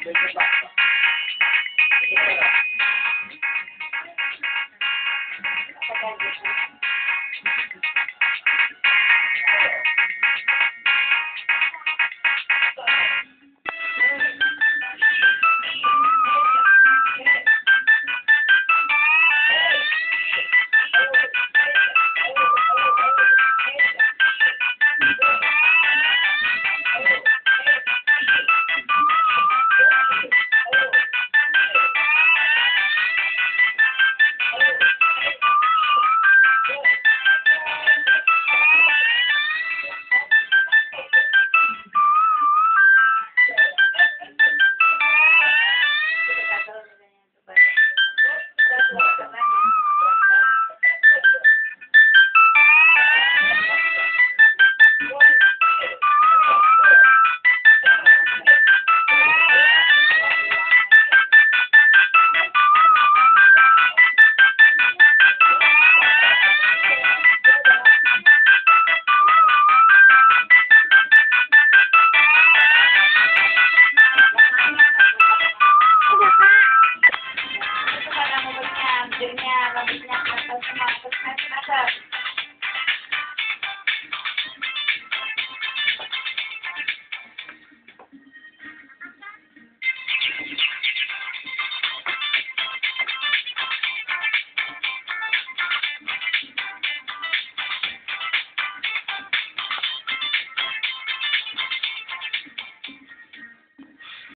¿Qué te pasa? ¿Qué te pasa? video niya. Mabilis niya. Tapos, tapos, tapos, tapos,